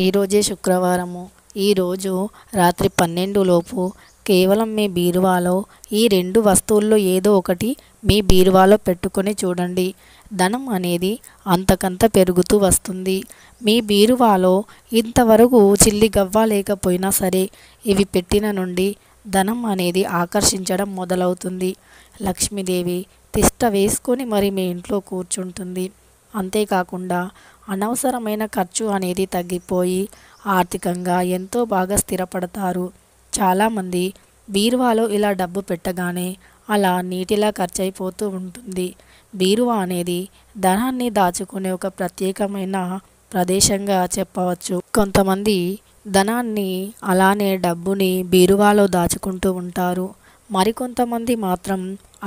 ఈరోజే శుక్రవారము. ఈరోజు రాత్రి పన్నెండు లోపు కేవలం మీ బీరువాలో ఈ రెండు వస్తువుల్లో ఏదో ఒకటి మీ బీరువాలో పెట్టుకొని చూడండి. ధనం అనేది అంతకంత పెరుగుతూ వస్తుంది. మీ బీరువాలో ఇంతవరకు చిల్లి గవ్వ లేకపోయినా సరే ఇవి పెట్టిన నుండి ధనం అనేది ఆకర్షించడం మొదలవుతుంది. లక్ష్మీదేవి తిష్ట వేసుకొని మరి మీ ఇంట్లో కూర్చుంటుంది. అంతేకాకుండా అనవసరమైన ఖర్చు అనేది తగ్గిపోయి ఆర్థికంగా ఎంతో బాగా స్థిరపడతారు. చాలామంది బీరువాలో ఇలా డబ్బు పెట్టగానే అలా నీటిలా ఖర్చు అయిపోతూ ఉంటుంది. బీరువా అనేది ధనాన్ని దాచుకునే ఒక ప్రత్యేకమైన ప్రదేశంగా చెప్పవచ్చు. కొంతమంది ధనాన్ని అలానే డబ్బుని బీరువాలో దాచుకుంటూ ఉంటారు. మరికొంతమంది మాత్రం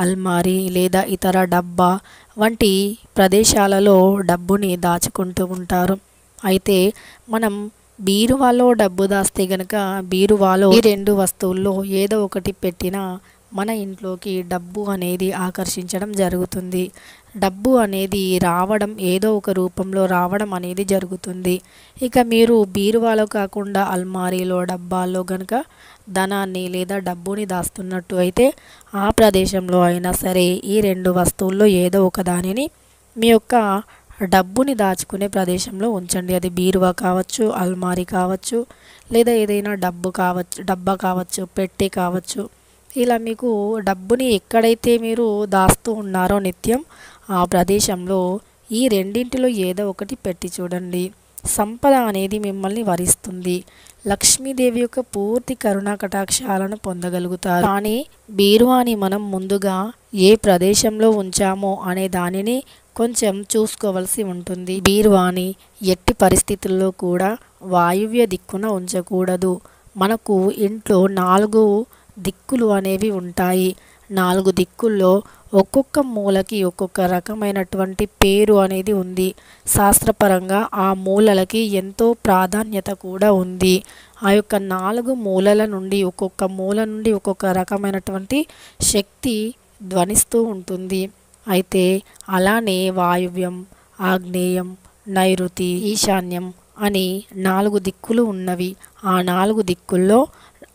అల్మారీ లేదా ఇతర డబ్బా వంటి ప్రదేశాలలో డబ్బుని దాచుకుంటూ ఉంటారు. అయితే మనం బీరువాలో డబ్బు దాస్తే గనక బీరువాలో ఈ రెండు వస్తువుల్లో ఏదో ఒకటి పెట్టినా మన ఇంట్లోకి డబ్బు అనేది ఆకర్షించడం జరుగుతుంది. డబ్బు అనేది రావడం ఏదో ఒక రూపంలో రావడం అనేది జరుగుతుంది. ఇక మీరు బీరువాలో కాకుండా అల్మారీలో డబ్బాల్లో కనుక ధనాన్ని లేదా డబ్బుని దాస్తున్నట్టు అయితే ఆ ప్రదేశంలో అయినా సరే ఈ రెండు వస్తువుల్లో ఏదో ఒక దానిని మీ యొక్క డబ్బుని దాచుకునే ప్రదేశంలో ఉంచండి. అది బీరువా కావచ్చు అల్మారీ కావచ్చు లేదా ఏదైనా డబ్బు కావచ్చు డబ్బా కావచ్చు పెట్టె కావచ్చు ఇలా మీకు డబ్బుని ఎక్కడైతే మీరు దాస్తూ ఉన్నారో నిత్యం ఆ ప్రదేశంలో ఈ రెండింటిలో ఏదో ఒకటి పెట్టి చూడండి. సంపద అనేది మిమ్మల్ని వరిస్తుంది. లక్ష్మీదేవి యొక్క పూర్తి కరుణా కటాక్షాలను పొందగలుగుతారు. కానీ బీరువాని మనం ముందుగా ఏ ప్రదేశంలో ఉంచామో అనే దానిని కొంచెం చూసుకోవలసి ఉంటుంది. బీరువాని ఎట్టి పరిస్థితుల్లో కూడా వాయువ్య దిక్కున ఉంచకూడదు. మనకు ఇంట్లో నాలుగు దిక్కులు అనేవి ఉంటాయి. నాలుగు దిక్కుల్లో ఒక్కొక్క మూలకి ఒక్కొక్క రకమైనటువంటి పేరు అనేది ఉంది. శాస్త్రపరంగా ఆ మూలలకి ఎంతో ప్రాధాన్యత కూడా ఉంది. ఆ యొక్క నాలుగు మూలల నుండి ఒక్కొక్క మూల నుండి ఒక్కొక్క రకమైనటువంటి శక్తి ధ్వనిస్తూ ఉంటుంది. అయితే అలానే వాయువ్యం ఆగ్నేయం నైరుతి ఈశాన్యం అని నాలుగు దిక్కులు ఉన్నవి. ఆ నాలుగు దిక్కుల్లో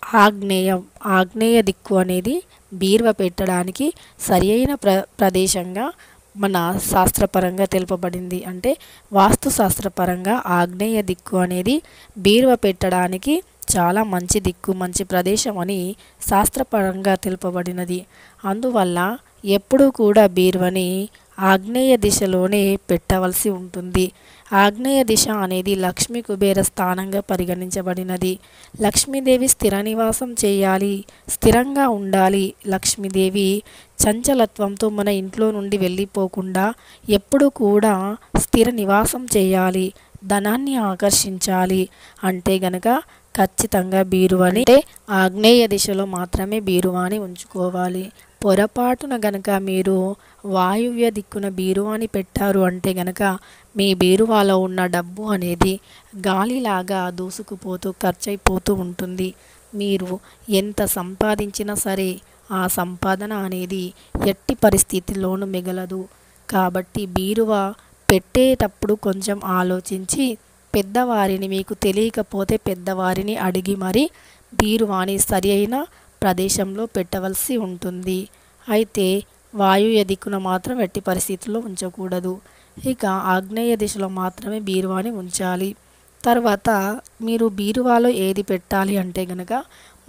ఆగ్నేయం ఆగ్నేయ దిక్కు అనేది బీరువ పెట్టడానికి సరి అయిన ప్ర ప్రదేశంగా మన శాస్త్రపరంగా తెలుపబడింది. అంటే వాస్తు శాస్త్రపరంగా ఆగ్నేయ దిక్కు అనేది బీరువ పెట్టడానికి చాలా మంచి దిక్కు మంచి ప్రదేశం అని శాస్త్రపరంగా తెలుపబడినది. అందువల్ల ఎప్పుడూ కూడా బీరువని ఆగ్నేయ దిశలోనే పెట్టవలసి ఉంటుంది. ఆగ్నేయ దిశ అనేది లక్ష్మీ కుబేర స్థానంగా పరిగణించబడినది. లక్ష్మీదేవి స్థిర నివాసం చేయాలి స్థిరంగా ఉండాలి. లక్ష్మీదేవి చంచలత్వంతో మన ఇంట్లో నుండి వెళ్ళిపోకుండా ఎప్పుడు కూడా స్థిర నివాసం చేయాలి ధనాన్ని ఆకర్షించాలి. అంటే గనక ఖచ్చితంగా బీరువాని అంటే ఆగ్నేయ దిశలో మాత్రమే బీరువాని ఉంచుకోవాలి. పొరపాటున గనక మీరు వాయువ్య దిక్కున బీరువాని పెట్టారు అంటే గనక మీ బీరువాలో ఉన్న డబ్బు అనేది గాలిలాగా దూసుకుపోతూ ఖర్చయిపోతూ ఉంటుంది. మీరు ఎంత సంపాదించినా సరే ఆ సంపాదన అనేది ఎట్టి పరిస్థితిలోనూ మిగలదు. కాబట్టి బీరువా పెట్టేటప్పుడు కొంచెం ఆలోచించి పెద్దవారిని మీకు తెలియకపోతే పెద్దవారిని అడిగి మరి బీరువాని సరి అయిన ప్రదేశంలో పెట్టవలసి ఉంటుంది. అయితే వాయువ్య దిక్కున మాత్రం ఎట్టి పరిస్థితుల్లో ఉంచకూడదు. ఇక ఆగ్నేయ దిశలో మాత్రమే బీరువాని ఉంచాలి. తర్వాత మీరు బీరువాలో ఏది పెట్టాలి అంటే గనక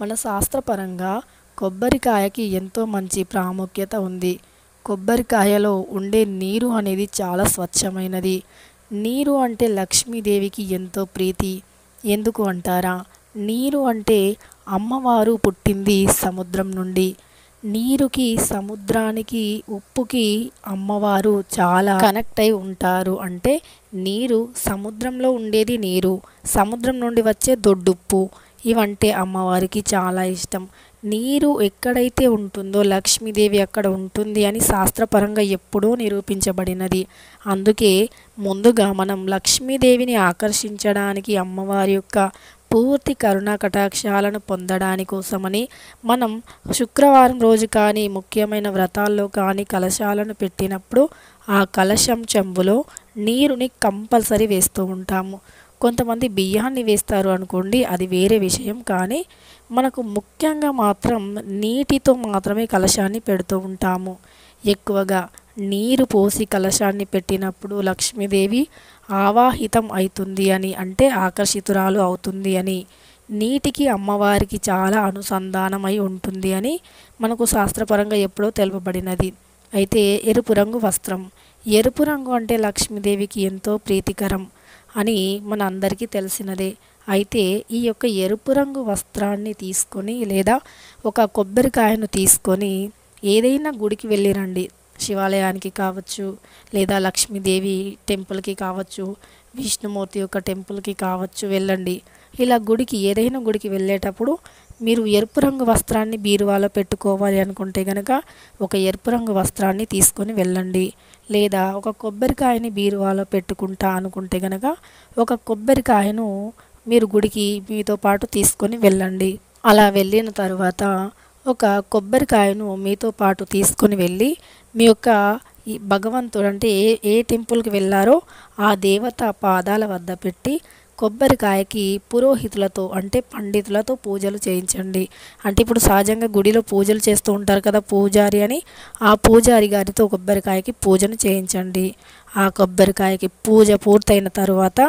మన శాస్త్రపరంగా కొబ్బరికాయకి ఎంతో మంచి ప్రాముఖ్యత ఉంది. కొబ్బరికాయలో ఉండే నీరు అనేది చాలా స్వచ్ఛమైనది. నీరు అంటే లక్ష్మీదేవికి ఎంతో ప్రీతి. ఎందుకు అంటారా? నీరు అంటే అమ్మవారు పుట్టింది సముద్రం నుండి. నీరుకి సముద్రానికి ఉప్పుకి అమ్మవారు చాలా కనెక్ట్ అయి ఉంటారు. అంటే నీరు సముద్రంలో ఉండేది నీరు. సముద్రం నుండి వచ్చే దొడ్డుప్పు. ఇవంటే అమ్మవారికి చాలా ఇష్టం. నీరు ఎక్కడైతే ఉంటుందో లక్ష్మీదేవి అక్కడ ఉంటుంది అని శాస్త్రపరంగా ఎప్పుడూ నిరూపించబడినది. అందుకే ముందుగా మనం లక్ష్మీదేవిని ఆకర్షించడానికి అమ్మవారి యొక్క పూర్తి కరుణా కటాక్షాలను పొందడాని కోసమని మనం శుక్రవారం రోజు కానీ ముఖ్యమైన వ్రతాల్లో కానీ కలశాలను పెట్టినప్పుడు ఆ కలశం చెంబులో నీరుని కంపల్సరీ వేస్తూ ఉంటాము. కొంతమంది బియ్యాన్ని వేస్తారు అనుకోండి అది వేరే విషయం. కానీ మనకు ముఖ్యంగా మాత్రం నీటితో మాత్రమే కలశాన్ని పెడుతూ ఉంటాము. ఎక్కువగా నీరు పోసి కలశాన్ని పెట్టినప్పుడు లక్ష్మీదేవి ఆవాహితం అవుతుంది అని అంటే ఆకర్షితురాలు అవుతుంది అని నీటికి అమ్మవారికి చాలా అనుసంధానమై ఉంటుంది అని మనకు శాస్త్రపరంగా ఎప్పుడో తెలుపబడినది. అయితే ఎరుపు రంగు వస్త్రం. ఎరుపు రంగు అంటే లక్ష్మీదేవికి ఎంతో ప్రీతికరం. అని మన అందరికీ తెలిసినదే. అయితే ఈ యొక్క ఎరుపు రంగు వస్త్రాన్ని తీసుకొని లేదా ఒక కొబ్బరికాయను తీసుకొని ఏదైనా గుడికి వెళ్ళిరండి. శివాలయానికి కావచ్చు లేదా లక్ష్మీదేవి టెంపుల్కి కావచ్చు విష్ణుమూర్తి యొక్క టెంపుల్కి కావచ్చు వెళ్ళండి. ఇలా గుడికి ఏదైనా గుడికి వెళ్ళేటప్పుడు మీరు ఎరుపు రంగు వస్త్రాన్ని బీరువాలో పెట్టుకోవాలి అనుకుంటే గనక ఒక ఎరుపు రంగు వస్త్రాన్ని తీసుకొని వెళ్ళండి. లేదా ఒక కొబ్బరికాయని బీరువాలో పెట్టుకుంటా అనుకుంటే గనక ఒక కొబ్బరికాయను మీరు గుడికి మీతో పాటు తీసుకొని వెళ్ళండి. అలా వెళ్ళిన తర్వాత ఒక కొబ్బరికాయను మీతో పాటు తీసుకొని వెళ్ళి మీ యొక్క ఈ భగవంతుడు అంటే ఏ ఏ టెంపుల్కి వెళ్ళారో ఆ దేవత పాదాల వద్ద పెట్టి కొబ్బరికాయకి పురోహితులతో అంటే పండితులతో పూజలు చేయించండి. అంటే ఇప్పుడు సహజంగా గుడిలో పూజలు చేస్తూ ఉంటారు కదా పూజారి అని ఆ పూజారి గారితో కొబ్బరికాయకి పూజను చేయించండి. ఆ కొబ్బరికాయకి పూజ పూర్తయిన తర్వాత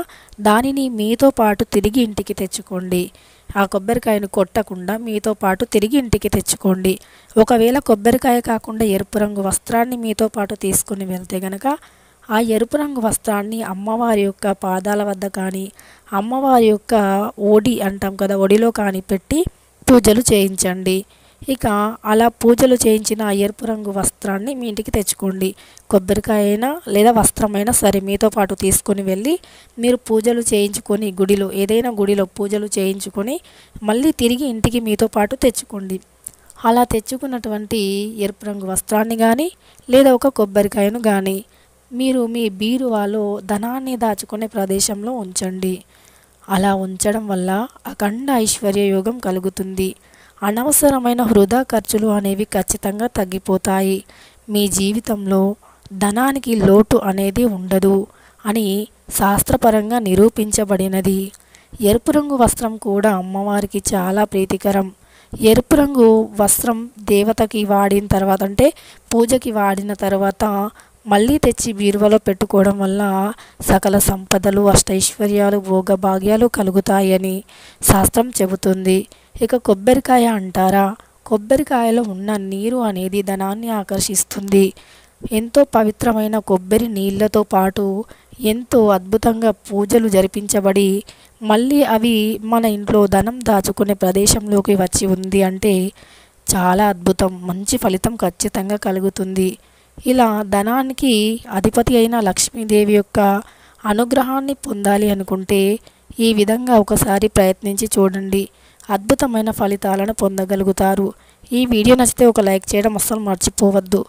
దానిని మీతో పాటు తిరిగి ఇంటికి తెచ్చుకోండి. ఆ కొబ్బరికాయను కొట్టకుండా మీతో పాటు తిరిగి ఇంటికి తెచ్చుకోండి. ఒకవేళ కొబ్బరికాయ కాకుండా ఎరుపు రంగు వస్త్రాన్ని మీతో పాటు తీసుకుని వెళ్తే గనక ఆ ఎరుపు రంగు వస్త్రాన్ని అమ్మవారి యొక్క పాదాల వద్ద కానీ అమ్మవారి యొక్క ఒడి అంటాం కదా ఒడిలో కానీ పెట్టి పూజలు చేయించండి. ఇక అలా పూజలు చేయించిన ఆ ఎరుపు రంగు వస్త్రాన్ని మీ ఇంటికి తెచ్చుకోండి. కొబ్బరికాయ అయినా లేదా వస్త్రమైనా సరే మీతో పాటు తీసుకొని వెళ్ళి మీరు పూజలు చేయించుకొని గుడిలో ఏదైనా గుడిలో పూజలు చేయించుకొని మళ్ళీ తిరిగి ఇంటికి మీతో పాటు తెచ్చుకోండి. అలా తెచ్చుకున్నటువంటి ఎరుపు రంగు వస్త్రాన్ని కానీ లేదా ఒక కొబ్బరికాయను కానీ మీరు మీ బీరువాలో ధనాన్ని దాచుకునే ప్రదేశంలో ఉంచండి. అలా ఉంచడం వల్ల అఖండ ఐశ్వర్య యోగం కలుగుతుంది. అనవసరమైన హృదా ఖర్చులు అనేవి ఖచ్చితంగా తగ్గిపోతాయి. మీ జీవితంలో ధనానికి లోటు అనేది ఉండదు అని శాస్త్రపరంగా నిరూపించబడినది. ఎరుపు రంగు వస్త్రం కూడా అమ్మవారికి చాలా ప్రీతికరం. ఎరుపు రంగు వస్త్రం దేవతకి వాడిన తర్వాత అంటే పూజకి వాడిన తర్వాత మళ్ళీ తెచ్చి బీరువాలో పెట్టుకోవడం వల్ల సకల సంపదలు అష్టైశ్వర్యాలు భోగభాగ్యాలు కలుగుతాయని శాస్త్రం చెబుతుంది. ఇక కొబ్బరికాయ అంటారా? కొబ్బరికాయలో ఉన్న నీరు అనేది ధనాన్ని ఆకర్షిస్తుంది. ఎంతో పవిత్రమైన కొబ్బరి నీళ్ళతో పాటు ఎంతో అద్భుతంగా పూజలు జరిపించబడి మళ్ళీ అవి మన ఇంట్లో ధనం దాచుకునే ప్రదేశంలోకి వచ్చి ఉంది అంటే చాలా అద్భుతం. మంచి ఫలితం ఖచ్చితంగా కలుగుతుంది. ఇలా ధనానికి అధిపతి అయిన లక్ష్మీదేవి యొక్క అనుగ్రహాన్ని పొందాలి అనుకుంటే ఈ విధంగా ఒకసారి ప్రయత్నించి చూడండి. అద్భుతమైన ఫలితాలను పొందగలుగుతారు. ఈ వీడియో నచ్చితే ఒక లైక్ చేయడం అస్సలు మర్చిపోవద్దు.